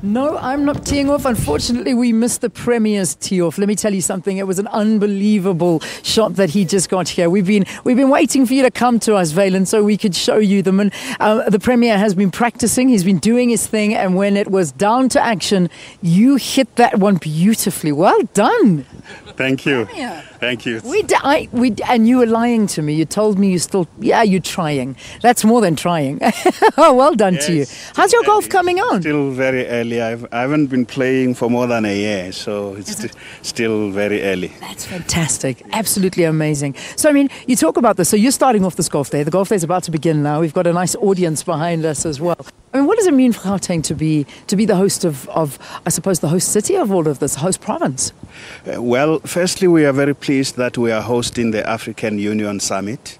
No, I'm not teeing off. Unfortunately, we missed the Premier's tee off. Let me tell you something. It was an unbelievable shot that he just got here. We've been we've been waiting for you to come to us, Valen, so we could show you them. And uh, the Premier has been practicing. He's been doing his thing, and when it was down to action, you hit that one beautifully. Well done. Thank you. Thank you. We, d- I, we, d- and you were lying to me. You told me you still, yeah, you're trying. That's more than trying. oh, well done to you. How's your golf early. coming on? Still very early. I've, I haven't been playing for more than a year, so it's sti- still very early. That's fantastic. Absolutely amazing. So, I mean, you talk about this. So, you're starting off this golf day. The golf day is about to begin now. We've got a nice audience behind us as well. I mean, what does it mean for Gauteng to be to be the host of, of I suppose, the host city of all of this, host province? Uh, well, firstly, we are very pleased that we are hosting the African Union Summit.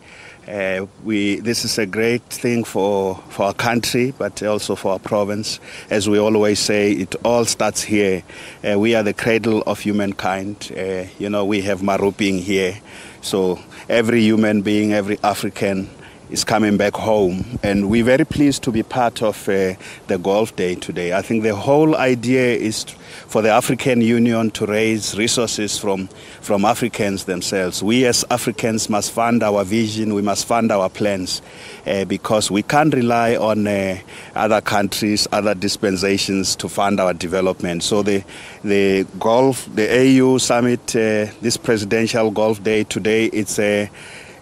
Uh, we, this is a great thing for, for our country, but also for our province. As we always say, it all starts here. Uh, we are the cradle of humankind. Uh, you know, we have Maropeng here. So every human being, every African is coming back home. And we're very pleased to be part of uh, the Golf Day today. I think the whole idea is for the African Union to raise resources from, from Africans themselves. We as Africans must fund our vision, we must fund our plans, uh, because we can't rely on uh, other countries, other dispensations to fund our development. So the, the golf, the AU summit, uh, this presidential golf day today, it's a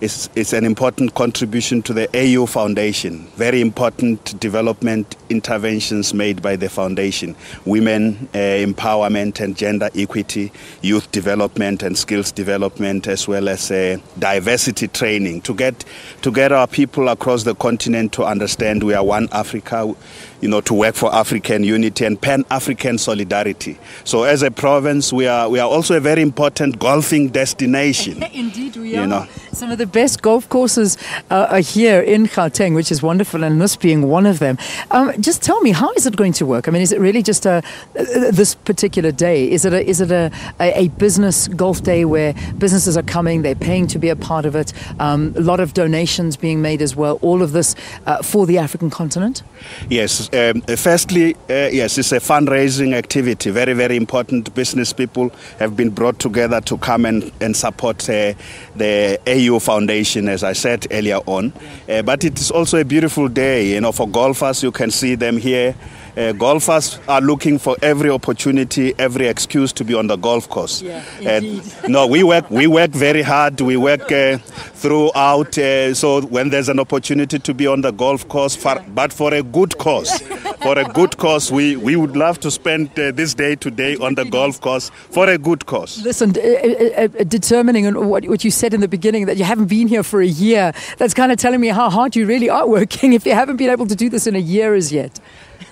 it's, it's an important contribution to the AU Foundation. Very important development interventions made by the foundation. Women uh, empowerment and gender equity, youth development and skills development, as well as uh, diversity training to get, to get our people across the continent to understand we are one Africa, you know, to work for African unity and Pan-African solidarity. So as a province, we are, we are also a very important golfing destination. Indeed, we You are. know. Some of the best golf courses uh, are here in Gauteng, which is wonderful, and this being one of them. Um, just tell me, how is it going to work? I mean, is it really just a uh, this particular day? Is it a is it a, a, a business golf day where businesses are coming, they're paying to be a part of it? Um, a lot of donations being made as well. All of this uh, for the African continent. Yes. Um, firstly, uh, yes, it's a fundraising activity. Very, very important. Business people have been brought together to come and, and support uh, the AU Foundation, as I said earlier on. Uh, but it is also a beautiful day, you know, for golfers. You can see them here. Uh, golfers are looking for every opportunity, every excuse to be on the golf course. Yeah, Uh, no, we work. We work very hard. We work uh, throughout. Uh, so when there's an opportunity to be on the golf course, for, but for a good cause, for a good cause, we we would love to spend uh, this day today on the golf course for a good cause. Listen, uh, uh, uh, determining what, what you said in the beginning that you haven't been here for a year, that's kind of telling me how hard you really are working if you haven't been able to do this in a year as yet.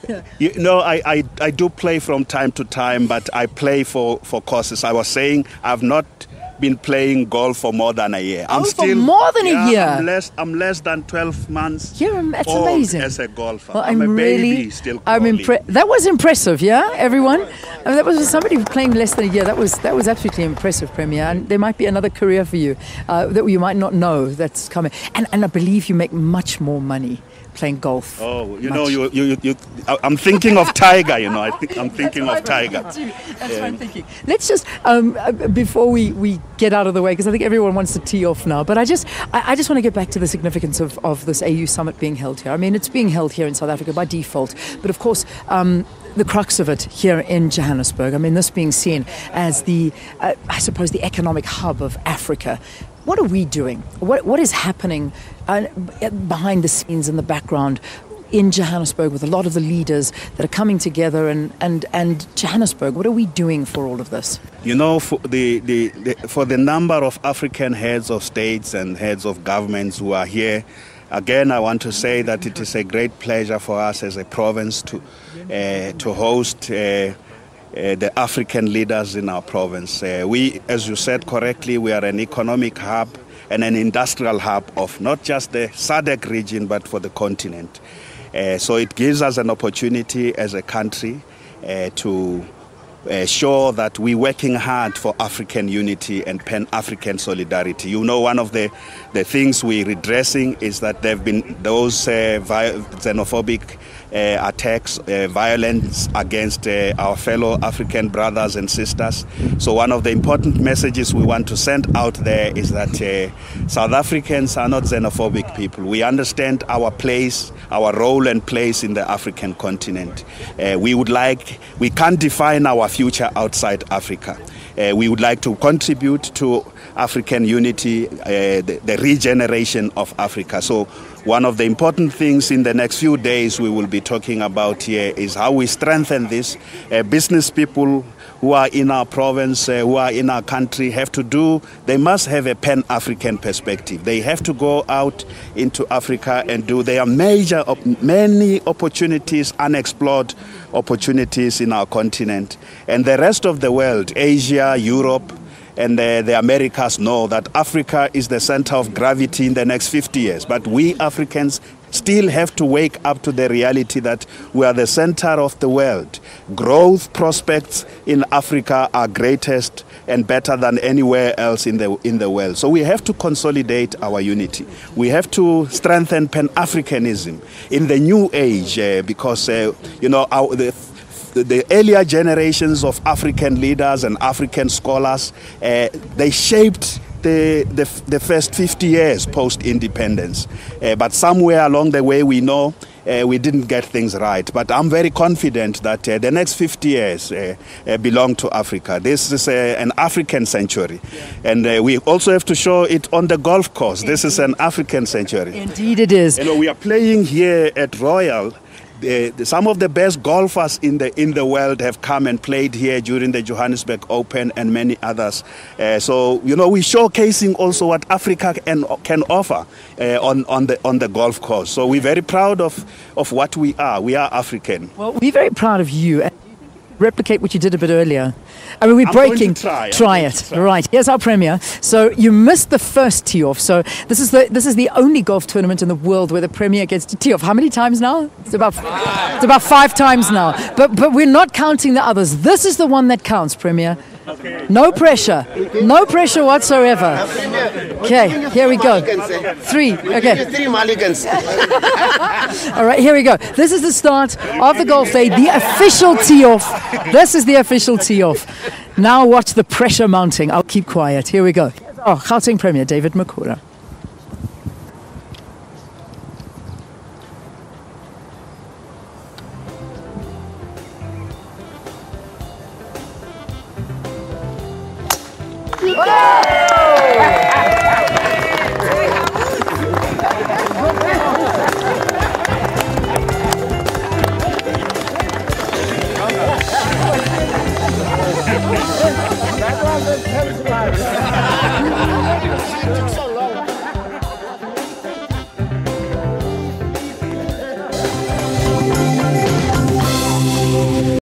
You know, I, I, I do play from time to time, but I play for, for causes. I was saying I've not been playing golf for more than a year. I'm Oh, for still more than a year? I'm less, I'm less than 12 months Yeah, that's old amazing. as a golfer. Well, I'm, I'm, really, still I'm impressed. That was impressive, yeah, everyone. I mean, that was somebody playing less than a year. That was that was absolutely impressive, Premier. And there might be another career for you uh, that you might not know that's coming. And and I believe you make much more money playing golf. Oh, you Much. know, you, you, you, I'm thinking of Tiger, you know, I think, I'm thinking of Tiger. That's what I'm thinking. Let's just um, uh, before we, we get out of the way because I think everyone wants to tee off now. But I just I, I just want to get back to the significance of, of this AU summit being held here. I mean, it's being held here in South Africa by default, but of course. Um, the crux of it here in Johannesburg. I mean, this being seen as the, uh, I suppose, the economic hub of Africa. What are we doing? What, what is happening uh, behind the scenes in the background in Johannesburg with a lot of the leaders that are coming together and, and, and Johannesburg. What are we doing for all of this? You know, for the, the, the, for the number of African heads of states and heads of governments who are here, again, I want to say that it is a great pleasure for us as a province to, uh, to host. Uh, uh, the African leaders in our province. Uh, we, as you said correctly, we are an economic hub and an industrial hub of not just the SADC region but for the continent. Uh, so it gives us an opportunity as a country uh, to uh, show that we're working hard for African unity and Pan African solidarity. You know, one of the, the things we're redressing is that there have been those uh, xenophobic uh, attacks, uh, violence against uh, our fellow African brothers and sisters. So, one of the important messages we want to send out there is that uh, South Africans are not xenophobic people. We understand our place, our role and place in the African continent. We would like, we can't define our future outside Africa. Uh, we would like to contribute to African unity, uh, the, the, regeneration of Africa. So, one of the important things in the next few days we will be talking about here is how we strengthen this. Uh, business people who are in our province, uh, who are in our country, have to do, they must have a pan African perspective. They have to go out into Africa and do. There are major, many opportunities, unexplored opportunities in our continent. And the rest of the world, Asia, Europe, and uh, the Americas know that Africa is the center of gravity in the next 50 years. But we Africans still have to wake up to the reality that we are the center of the world. Growth prospects in Africa are greatest and better than anywhere else in the in the world. So we have to consolidate our unity. We have to strengthen Pan Africanism in the new age uh, because uh, you know our, the the earlier generations of African leaders and African scholars, uh, they shaped the, the, the, first 50 years post independence. Uh, but somewhere along the way, we know uh, we didn't get things right. But I'm very confident that uh, the next 50 years uh, uh belong to Africa. This is uh, an African century. Yeah. And uh, we also have to show it on the golf course. Indeed. This is an African century. Indeed, it is. You know, we are playing here at Royal uh, some of the best golfers in the in the world have come and played here during the Johannesburg Open and many others. Uh, so you know we're showcasing also what Africa can can offer uh, on on the on the golf course. So we're very proud of of what we are. We are African. Well, we're very proud of you replicate what you did a bit earlier? I mean, we're I'm breaking. try. try it. Try. Right. Here's our premier. So you missed the first tee off. So this is the this is the only golf tournament in the world where the premier gets to tee off. How many times now? It's about five. it's about five times now. But but we're not counting the others. This is the one that counts, premier. No pressure. No pressure whatsoever. Okay, here we go. Three. Okay. Three. All right, here we go. This is the start of the golf day, the official tee off. This is the official tee off. Now watch the pressure mounting. I'll keep quiet. Here we go. Oh, Gauteng Premier David Makhura.